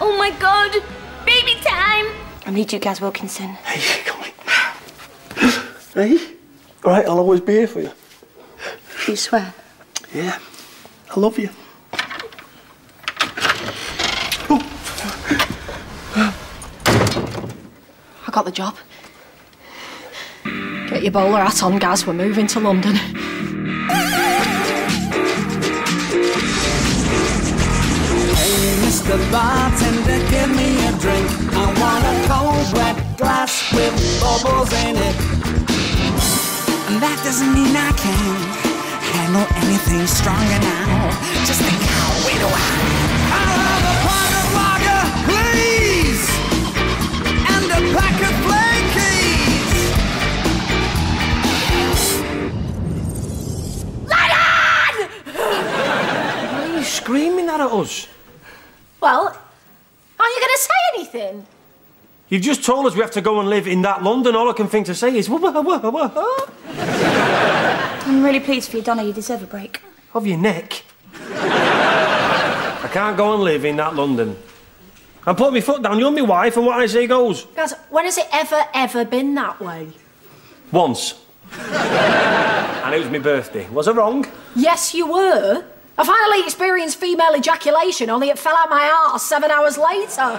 Oh my god! Baby time! I need you, Gaz Wilkinson. Hey, come on. hey? All right, I'll always be here for you. You swear? Yeah. I love you. I got the job. Get your bowler hat on, Gaz. We're moving to London. Mr. Bartender, give me a drink. I want a cold, wet glass with bubbles in it. And that doesn't mean I can handle anything stronger now. Just think how we do I. I'll have a pint of lager, please, and a pack of blankies. flankies. Why are you screaming that at us? Well, aren't you going to say anything? You've just told us we have to go and live in that London. All I can think to say is. I'm really pleased for you, Donna. You deserve a break. of your neck. I can't go and live in that London. I'm putting my foot down. You're my wife, and what I say goes. Gaz, when has it ever, ever been that way? Once. and it was my birthday. Was I wrong? Yes, you were. I finally experienced female ejaculation, only it fell out my arse seven hours later.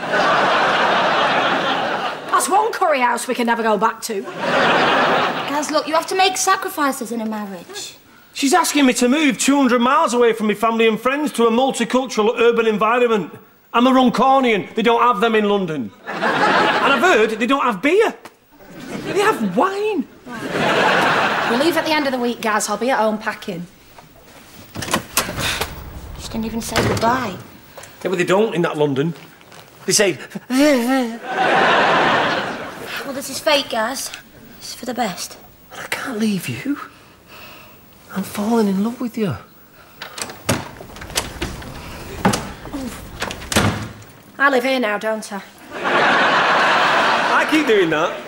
That's one curry house we can never go back to. Gaz, look, you have to make sacrifices in a marriage. She's asking me to move 200 miles away from my family and friends to a multicultural urban environment. I'm a Runcornian. They don't have them in London. and I've heard they don't have beer. They have wine. We'll leave at the end of the week, Gaz. I'll be at home packing. She didn't even say goodbye. Yeah, but they don't in that London. They say, Well, this is fate, guys. It's for the best. I can't leave you. I'm falling in love with you. I live here now, don't I? I keep doing that.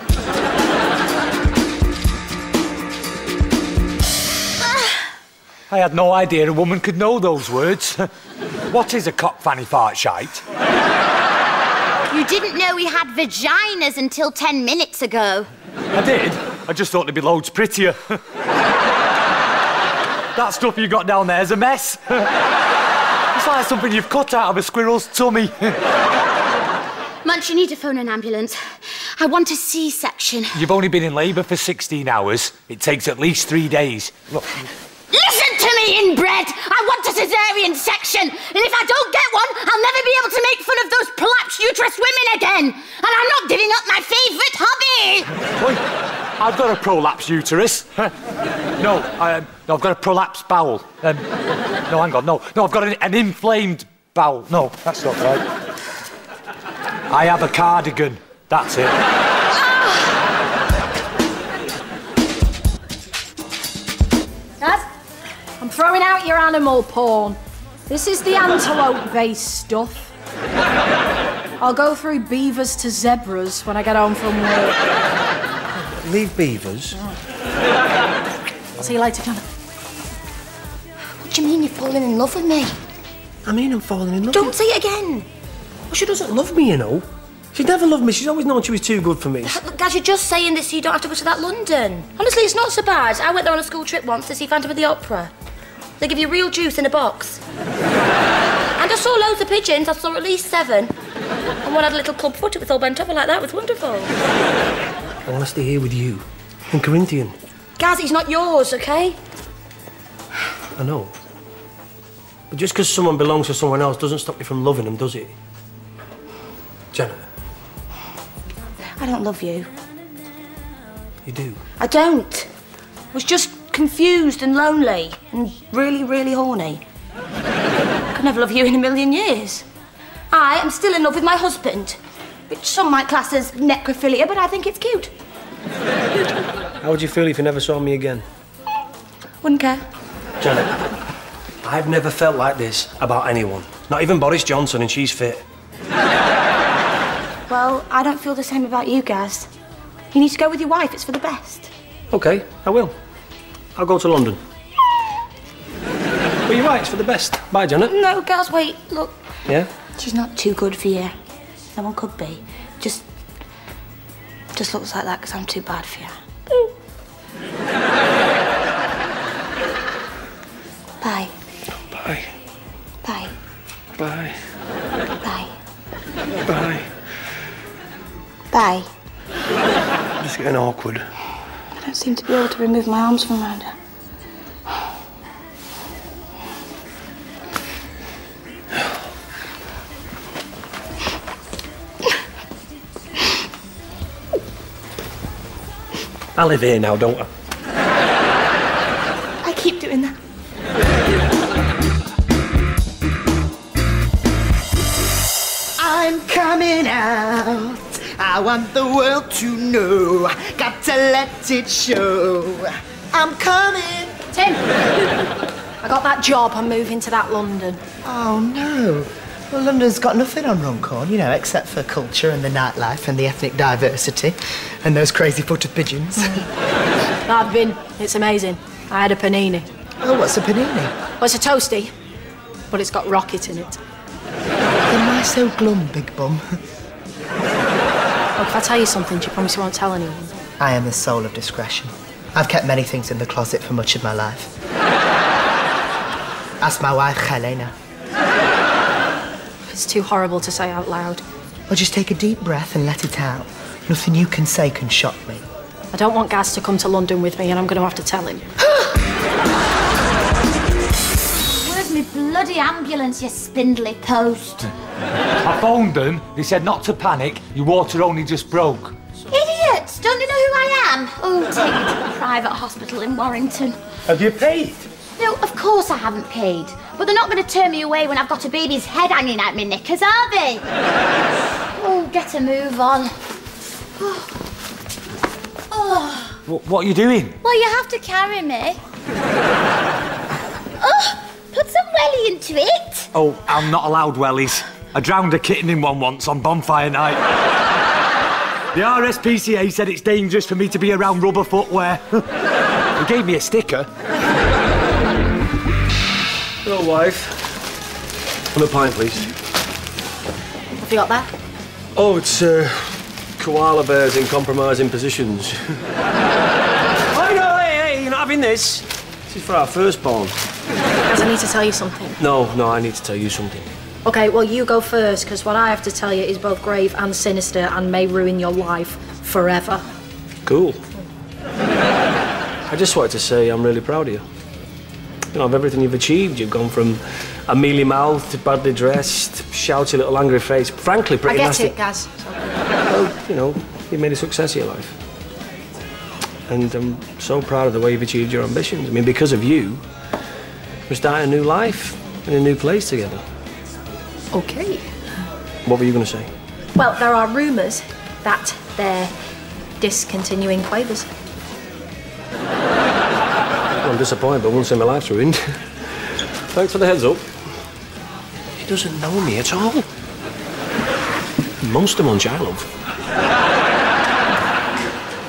I had no idea a woman could know those words. what is a cock fanny fart shite? You didn't know we had vaginas until 10 minutes ago. I did. I just thought they'd be loads prettier. that stuff you got down there's a mess. it's like something you've cut out of a squirrel's tummy. Munch, you need to phone an ambulance. I want a C-section. You've only been in labour for 16 hours. It takes at least three days. Look, Listen to me, inbred! I want a cesarean section! And if I don't get one, I'll never be able to make fun of those prolapsed uterus women again! And I'm not giving up my favourite hobby! Oi, I've got a prolapsed uterus. no, I, um, no, I've got a prolapsed bowel. Um, no, hang on, no, no, I've got an, an inflamed bowel. No, that's not right. I have a cardigan. That's it. I'm throwing out your animal porn. This is the antelope-based stuff. I'll go through beavers to zebras when I get home from work. Leave beavers. I'll see you later, John. What do you mean you're falling in love with me? I mean, I'm falling in love. Don't say it again. Well, she doesn't love me, you know. She never loved me. She's always known she was too good for me. Look, Gaz, you're just saying this so you don't have to go to that London. Honestly, it's not so bad. I went there on a school trip once to see Phantom of the Opera. They give you real juice in a box. and I saw loads of pigeons. I saw at least seven. And one had a little club foot. It was all bent over like that. It was wonderful. I want to stay here with you. In Corinthian. Gaz, it's not yours, okay? I know. But just because someone belongs to someone else doesn't stop you from loving them, does it? Jenna, I don't love you. you do. I don't. I was just confused and lonely and really, really horny. I could never love you in a million years. I am still in love with my husband, which some might class as necrophilia, but I think it's cute. How would you feel if you never saw me again? Wouldn't care. Janet, I've never felt like this about anyone. Not even Boris Johnson, and she's fit. Well, I don't feel the same about you, Gaz. You need to go with your wife. It's for the best. Okay, I will. I'll go to London. But you're right, it's for the best. Bye, Janet. No, girls, wait. Look, Yeah? She's not too good for you. No one could be. Just, just looks like that because I'm too bad for you. Bye. Bye. Bye. Bye. Bye. Bye. Bye. Just getting awkward. I don't seem to be able to remove my arms from around her. I live here now, don't? I want the world to know. Got to let it show. I'm coming. Tim! I got that job. I'm moving to that London. Oh no. Well, London's got nothing on Runcorn, you know, except for culture and the nightlife and the ethnic diversity and those crazy footed pigeons. I've been. It's amazing. I had a panini. oh, what's a panini? Well, it's a toasty, but it's got rocket in it. Am I so glum, big bum? Oh, if I tell you something, do you promise you won't tell anyone? I am the soul of discretion. I've kept many things in the closet for much of my life. Ask my wife, Helena. It's too horrible to say out loud. Or just take a deep breath and let it out. Nothing you can say can shock me. I don't want Gaz to come to London with me, and I'm going to have to tell him. bloody ambulance, you spindly post? I phoned them. They said not to panic. Your water only just broke. Idiots! Don't they know who I am? Oh, take me to the private hospital in Warrington. Have you paid? No, of course I haven't paid. But they're not going to turn me away when I've got a baby's head hanging out my knickers, are they? oh, get a move on. Oh, Wh- what are you doing? well, you have to carry me. Oh, put some welly into it. Oh, I'm not allowed wellies. I drowned a kitten in one once on bonfire night. the RSPCA said it's dangerous for me to be around rubber footwear. they gave me a sticker. Your wife. And a pint, please. Have you got that? Oh, it's uh, koala bears in compromising positions. oh, no, hey, hey, you're not having this. This is for our firstborn. Gaz, I need to tell you something. No, no, I need to tell you something. Okay, well, you go first, because what I have to tell you is both grave and sinister and may ruin your life forever. Cool. I just wanted to say I'm really proud of you. You know, of everything you've achieved. You've gone from a mealy mouthed, badly dressed, shouty little angry face, frankly pretty I get nasty. it, Gaz. Well, you know, you've made a success of your life. And I'm so proud of the way you've achieved your ambitions. I mean, because of you, we're starting a new life in a new place together. Okay. What were you going to say? Well, there are rumours that they're discontinuing Quavers. I'm disappointed, but I won't say my life's ruined. Thanks for the heads up. He doesn't know me at all. Monster Munch, I love.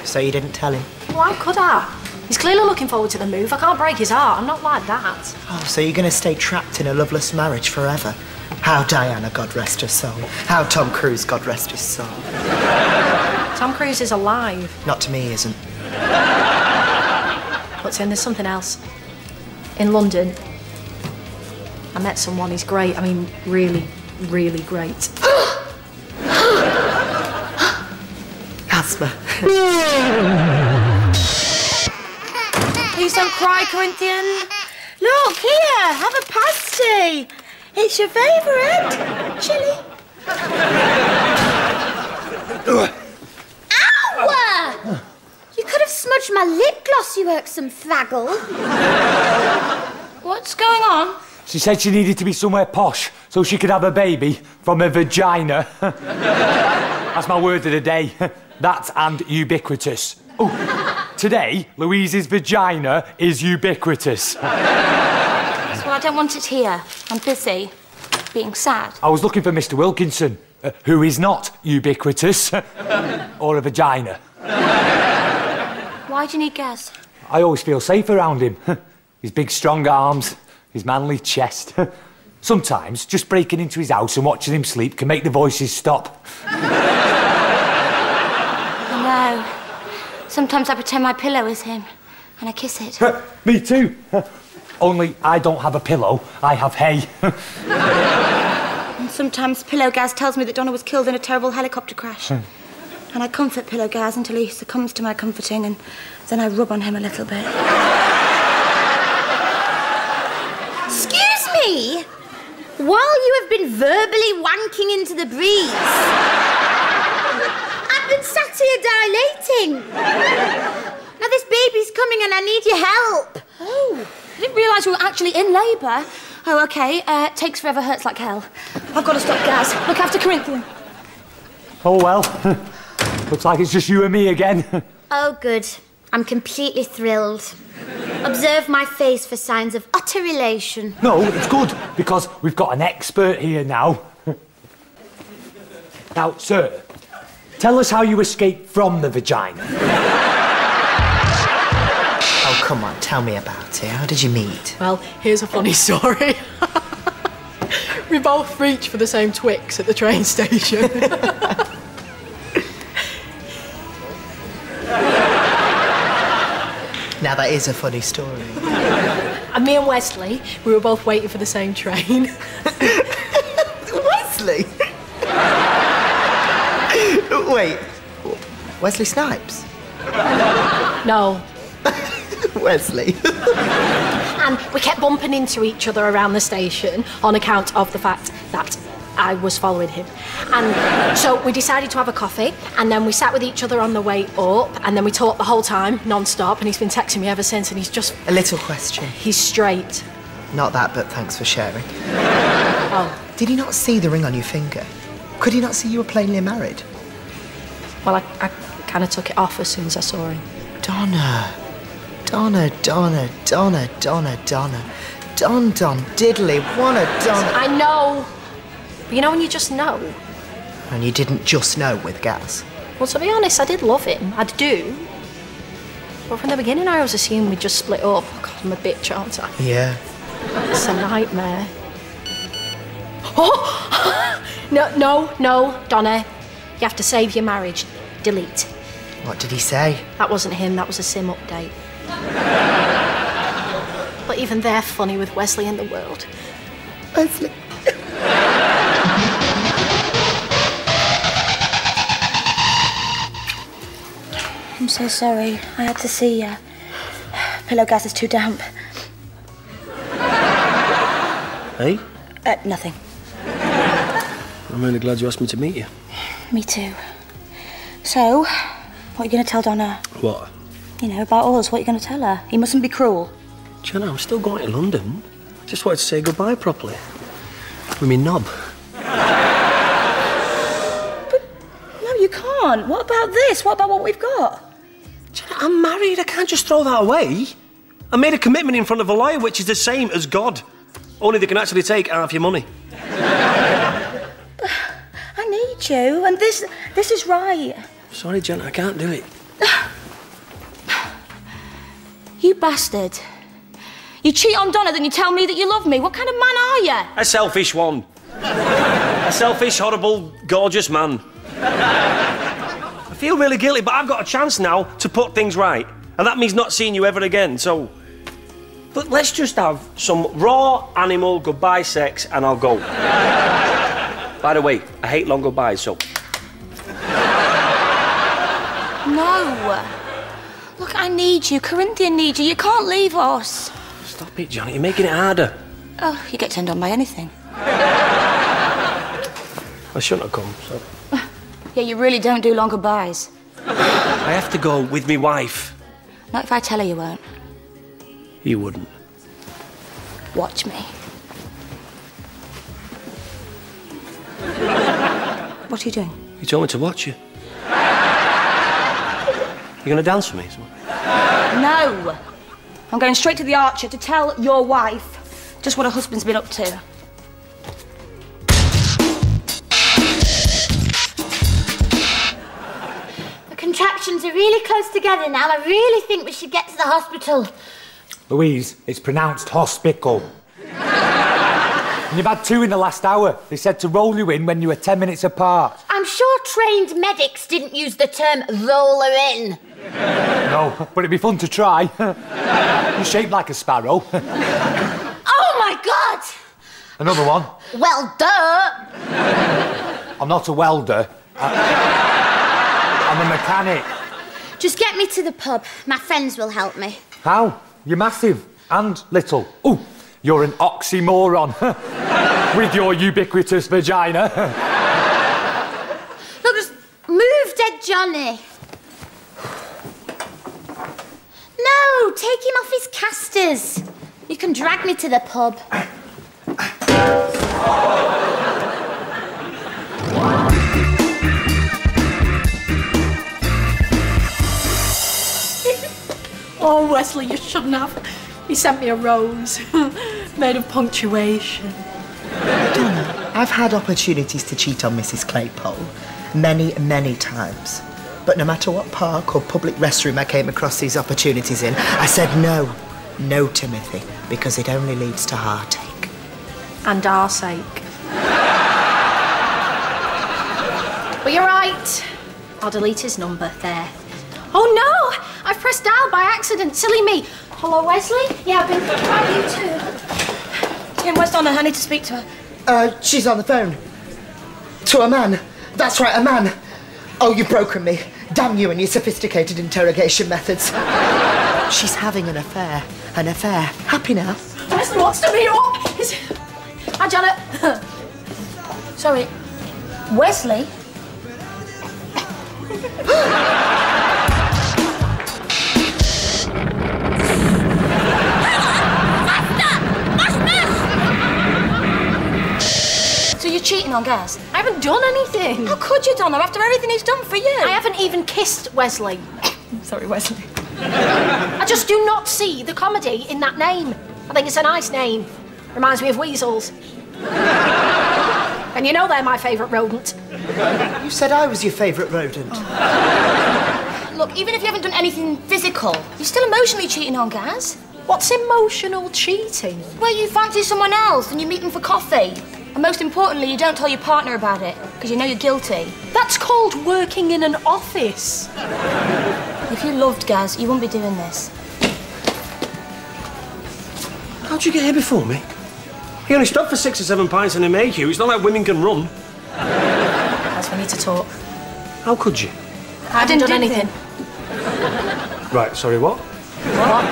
So you didn't tell him? Why could I? He's clearly looking forward to the move. I can't break his heart. I'm not like that. Oh, so you're going to stay trapped in a loveless marriage forever? How Diana, God rest her soul. How Tom Cruise, God rest his soul. Tom Cruise is alive. Not to me, he isn't. But Tim, there's something else. In London, I met someone. He's great. I mean, really, really great. Asthma. Please don't cry, Corinthian. Look, here, have a pasty. It's your favourite. Chili. Ow! You could have smudged my lip gloss, you irksome faggle. What's going on? She said she needed to be somewhere posh so she could have a baby from a vagina. That's my word of the day. That and ubiquitous. Oh, today, Louise's vagina is ubiquitous. Well, I don't want it here. I'm busy being sad. I was looking for Mr. Wilkinson, uh, who is not ubiquitous, or a vagina. Why do you need Gaz? I always feel safe around him. his big, strong arms, his manly chest. Sometimes just breaking into his house and watching him sleep can make the voices stop. I know. Sometimes I pretend my pillow is him and I kiss it. Me too. Only I don't have a pillow, I have hay. And sometimes Pillow Gaz tells me that Donna was killed in a terrible helicopter crash. Hmm. And I comfort Pillow Gaz until he succumbs to my comforting, and then I rub on him a little bit. Excuse me? While you have been verbally wanking into the breeze, I've been sat here dilating. Now this baby's coming and I need your help. Oh, I didn't realise we were actually in labour. Oh, okay. Uh, takes forever, hurts like hell. I've got to stop Gaz. Look after Corinthian. oh well. Looks like it's just you and me again. Oh, good. I'm completely thrilled. Observe my face for signs of utter elation. no, it's good because we've got an expert here now. now, sir, tell us how you escaped from the vagina. Oh, come on, tell me about it. How did you meet? Well, here's a funny story. we both reached for the same Twix at the train station. Now, that is a funny story. and me and Wesley, we were both waiting for the same train. Wesley? Wait, Wesley Snipes? No. Wesley. And we kept bumping into each other around the station on account of the fact that I was following him. And so we decided to have a coffee, and then we sat with each other on the way up, and then we talked the whole time, non stop, and he's been texting me ever since, and he's just, a little question. he's straight. Not that, but thanks for sharing. Oh, Did he not see the ring on your finger? Could he not see you were plainly married? Well, I, I kind of took it off as soon as I saw him. Donna. Donna, Donna, Donna, Donna, Donna. Don, Don, Diddley, what a Donna. I know. But you know when you just know? And you didn't just know with Gaz. Well, to be honest, I did love him. I do. But from the beginning, I always assumed we'd just split up. God, I'm a bitch, aren't I? Yeah. It's a nightmare. Oh! no, no, no, Donna. You have to save your marriage. Delete. What did he say? That wasn't him, that was a sim update. but even they're funny with Wesley in the world. Wesley. I'm so sorry. I had to see you. Pillow Gaz is too damp. Hey? Uh, nothing. I'm really glad you asked me to meet you. Me too. So, what are you going to tell Donna? What? You know, about us. What are you going to tell her? He mustn't be cruel. Jenna, I'm still going to London. I Just wanted to say goodbye properly. With me knob. but, No, you can't. What about this? What about what we've got? Jenna, I'm married. I can't just throw that away. I made a commitment in front of a lawyer, which is the same as God. Only they can actually take half your money. I need you, and this this is right. Sorry, Jenna, I can't do it. You bastard. You cheat on Donna, then you tell me that you love me. What kind of man are you? A selfish one. a selfish, horrible, gorgeous man. I feel really guilty, but I've got a chance now to put things right. And that means not seeing you ever again, so. But let's just have some raw animal goodbye sex and I'll go. By the way, I hate long goodbyes, so. No. Look, I need you. Corinthian needs you. You can't leave us. Stop it, Johnny, you're making it harder. Oh, you get turned on by anything. I shouldn't have come, so. Yeah, you really don't do long goodbyes. I have to go with me wife. Not if I tell her you won't. You wouldn't. Watch me. What are you doing? You told me to watch you. You're gonna dance for me? No! I'm going straight to the archer to tell your wife just what her husband's been up to. The contractions are really close together now. I really think we should get to the hospital. Louise, it's pronounced hospital. And you've had two in the last hour. They said to roll you in when you were 10 minutes apart. I'm sure trained medics didn't use the term roller in. No, but it'd be fun to try. You're shaped like a sparrow. Oh my god! Another one. Well, duh! I'm not a welder. I'm a mechanic. Just get me to the pub. My friends will help me. How? You're massive and little. Oh, you're an oxymoron. With your ubiquitous vagina. Look, just move, dead Johnny. No, take him off his casters. You can drag me to the pub. Oh, Wesley, you shouldn't have. He sent me a rose made of punctuation. I've had opportunities to cheat on Mrs. Claypole many, many times. But no matter what park or public restroom I came across these opportunities in, I said no. No, Timothy, because it only leads to heartache. And our sake. but you're right. I'll delete his number there. Oh no! I've pressed dial by accident. Silly me. Hello, Wesley? Yeah, I've been thinking about you too. Tim, where's Donna? I need to speak to her. Uh, she's on the phone. To a man. That's right, a man. Oh, you've broken me. Damn you and your sophisticated interrogation methods. she's having an affair. An affair. Happy now? Wesley wants to meet up. Is... Hi, Janet. Sorry. Wesley? you're cheating on Gaz? I haven't done anything. How could you, Donna, after everything he's done for you? I haven't even kissed Wesley. Sorry, Wesley. I just do not see the comedy in that name. I think it's a nice name. Reminds me of weasels. and you know they're my favourite rodent. You said I was your favourite rodent. Look, even if you haven't done anything physical, you're still emotionally cheating on Gaz. What's emotional cheating? Where you fancy someone else and you meet them for coffee. And most importantly, you don't tell your partner about it, because you know you're guilty. That's called working in an office. If you loved Gaz, you wouldn't be doing this. How'd you get here before me? He only stopped for six or seven pints and a make you. It's not like women can run. That's we need to talk. How could you? I, didn't done do anything. Right, sorry, what? What?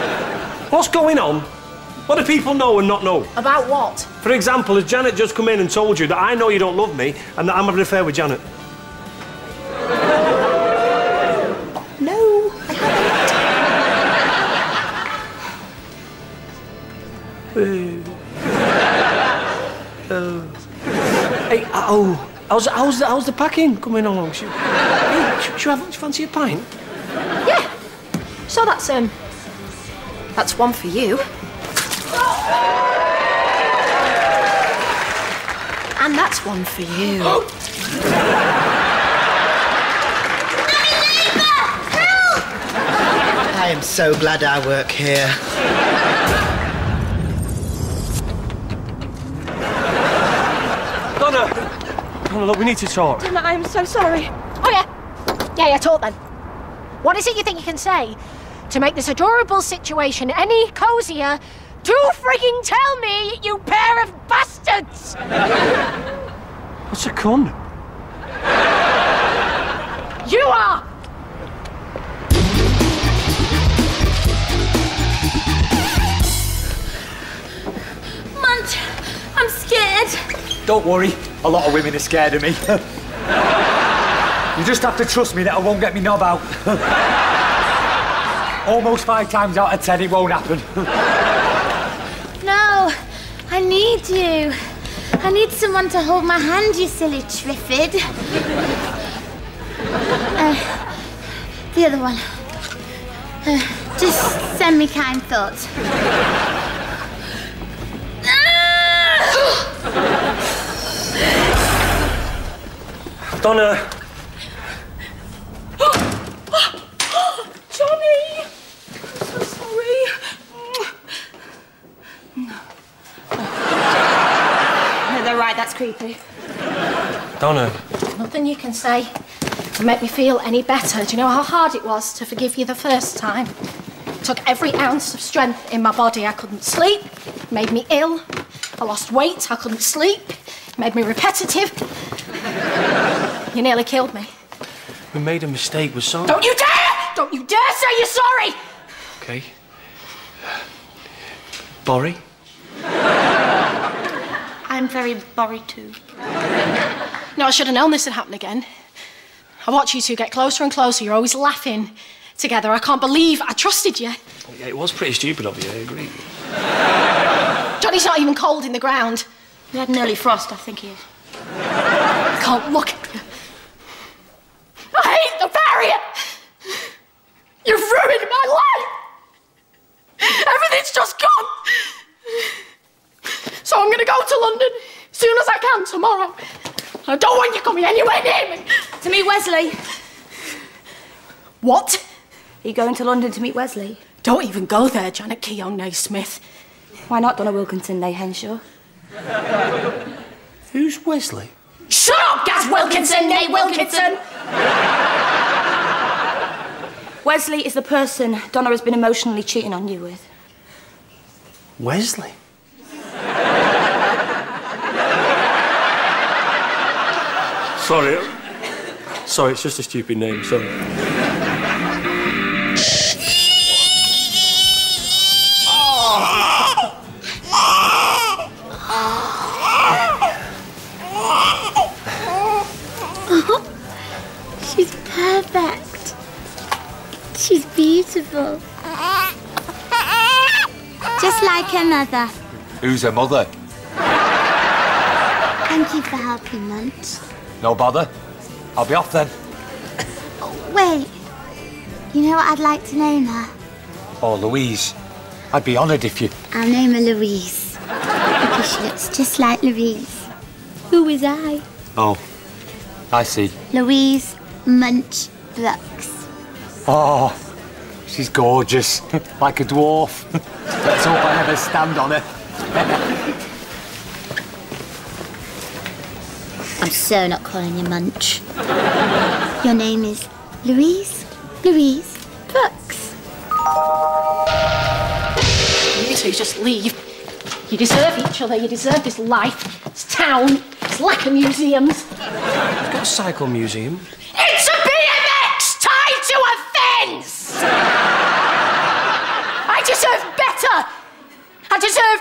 What's going on? What do people know and not know? About what? For example, has Janet just come in and told you that I know you don't love me and that I'm having an affair with Janet? No. Hey, uh, oh, how's, how's, the, how's the packing coming along? Should, hey, should, should, I have, should you fancy a pint? Yeah. So that's um. That's one for you. And that's one for you. I am so glad I work here. Donna! Donna, look, we need to talk. Donna, I'm so sorry. Oh yeah. Yeah, yeah. Talk then. What is it you think you can say to make this adorable situation any cozier? Do freaking tell me, you pair of bastards! What's a con? You are. Munch, I'm scared. Don't worry, a lot of women are scared of me. you just have to trust me that I won't get me knob out. Almost five times out of ten, it won't happen. Need you. I need someone to hold my hand, you silly Triffid. Uh, the other one. Uh, just send me kind thoughts. Donna, Johnny! I'm so sorry. Creepy. Donna, Nothing you can say to make me feel any better. Do you know how hard it was to forgive you the first time? It took every ounce of strength in my body. I couldn't sleep. Made me ill. I lost weight. I couldn't sleep. It made me repetitive. You nearly killed me. we made a mistake. We're sorry. Don't you dare! Don't you dare say you're sorry! Okay. Borry? I'm very worried too. No, I should have known this would happen again. I watch you two get closer and closer. You're always laughing together. I can't believe I trusted you. Yeah, it was pretty stupid of you, I agree. Johnny's not even cold in the ground. We had an early frost, I think he is. I can't look at you. I hate the barrier. You've ruined my life. Everything's just gone. So I'm gonna go to London as soon as I can tomorrow. I don't want you coming anywhere near me. To meet Wesley. What? Are you going to London to meet Wesley? Don't even go there, Janet Keogh Naismith. Why not Donna Wilkinson, Nay Henshaw? Who's Wesley? Shut up, Gaz Wilkinson, Nay Wilkinson. Wesley is the person Donna has been emotionally cheating on you with. Wesley? Sorry. Sorry, it's just a stupid name, sorry. She's perfect. She's beautiful. Just like her mother. Who's her mother? Thank you for helping, Munch. No bother. I'll be off then. Wait. You know what I'd like to name her? Oh, Louise. I'd be honoured if you. I'll name her Louise. Because she looks just like Louise. Who is I? Oh, I see. Louise Munch Brooks. Oh, she's gorgeous. like a dwarf. Let's hope I never stand on her. I'm so not calling you Munch. Your name is Louise Louise Brooks. You two just leave. You deserve each other. You deserve this life, this town, this lack of museums. I've got a cycle museum. It's a BMX tied to a fence! I deserve better! I deserve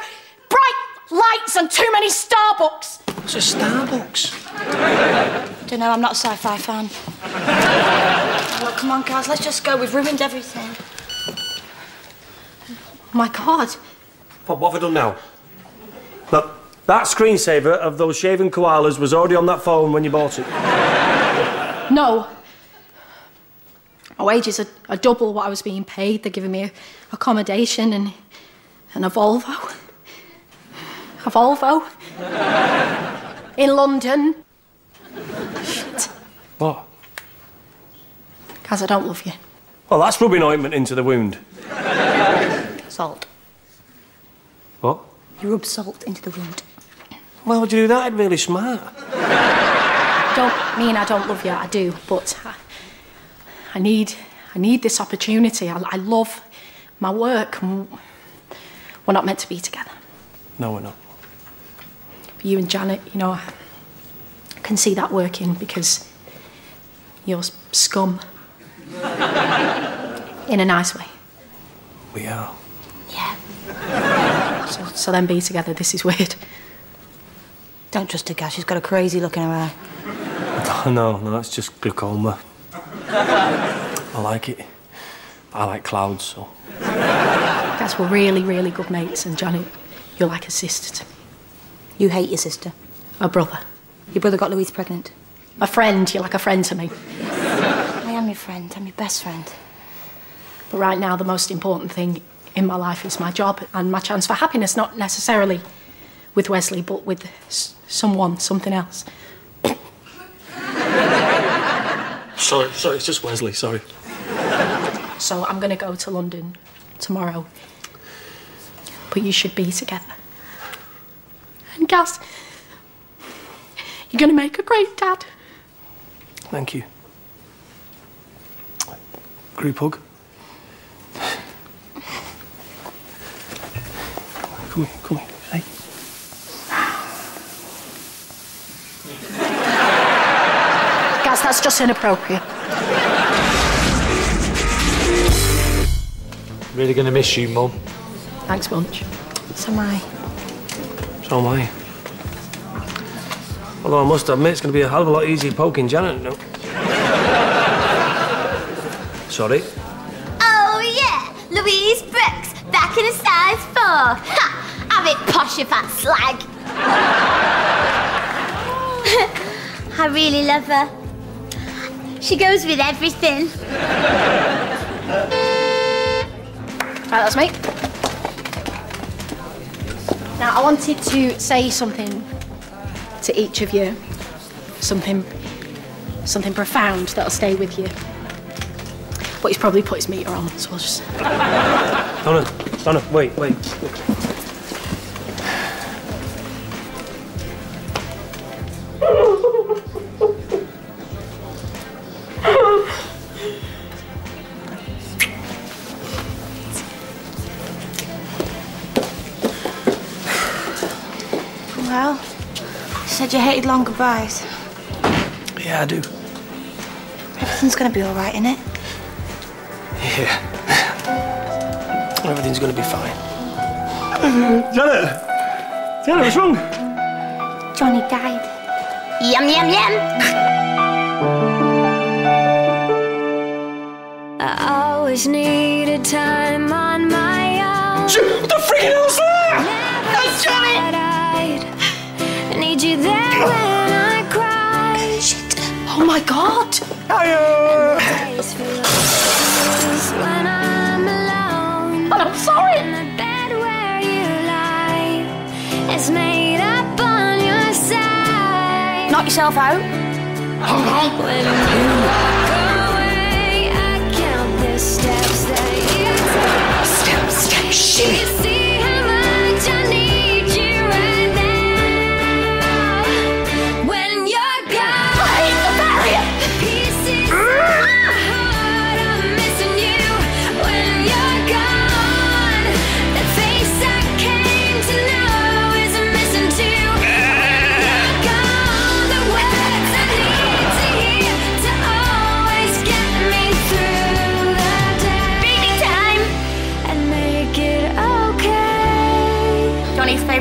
bright lights and too many Starbucks! It's a Starbucks. Don't know, I'm not a sci-fi fan. Well, come on, guys, let's just go. We've ruined everything. My God. What, what have I done now? Look, that screensaver of those shaven koalas was already on that phone when you bought it. No. My wages are, are double what I was being paid. They're giving me accommodation and, and a Volvo. A Volvo. In London. Shit. What? Guys, I don't love you. Well, that's rubbing ointment into the wound. Salt. What? You rub salt into the wound. Why would you do that? It's really smart. Don't mean I don't love you. I do, but I, I need I need this opportunity. I, I love my work. and We're not meant to be together. No, we're not. But you and Janet, you know, I can see that working because you're scum. In a nice way. We are. Yeah. So, so then be together. This is weird. Don't trust her, Gaz. She's got a crazy look in her eye. No, no, it's just glaucoma. I like it. I like clouds, so. Guys, we're really, really good mates, and Janet, you're like a sister to me. You hate your sister. A brother. Your brother got Louise pregnant. A friend, you're like a friend to me. I am your friend. I'm your best friend. But right now, the most important thing in my life is my job and my chance for happiness, not necessarily with Wesley, but with s- someone, something else. Sorry, sorry, it's just Wesley, sorry. So I'm going to go to London tomorrow. But you should be together. And Gaz, You're going to make a great dad. Thank you. Group hug. Come here, come here. Hey. Gaz, that's just inappropriate. Really gonna miss you, Mum. Thanks, Bunch. So am I. So am I. Although I must admit, it's going to be a hell of a lot easier poking Janet now. Sorry. Oh, yeah. Louise Brooks, back in a size four. Ha! Have it posh, you fat slag. I really love her. She goes with everything. Right, that's me. Now, I wanted to say something to each of you. Something, something profound that'll stay with you. But he's probably put his meter on, so I'll just. Donna, Donna, wait, wait. You hated long goodbyes. Yeah, I do. Everything's gonna be all right, innit? Yeah. Everything's going to be fine. Mm-hmm. Janet! Janet, what's wrong? Johnny died. Yum, yum, yum. I always needed time on my own. What the freaking hell's that? Is made up on your side. Knock yourself out. When you walk away, I count the steps that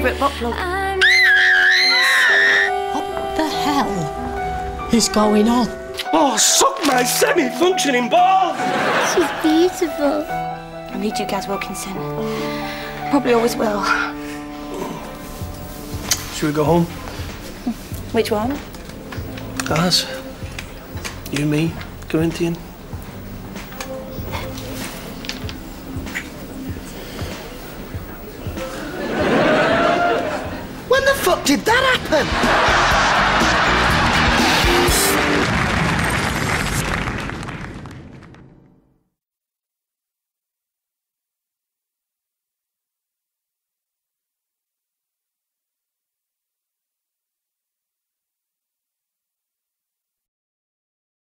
favourite butt plug. I'm What the hell is going on? Oh, suck my semi-functioning ball! She's beautiful. I need you, Gaz Wilkinson. Probably always will. Should we go home? Which one? Us. You, me, Corinthian.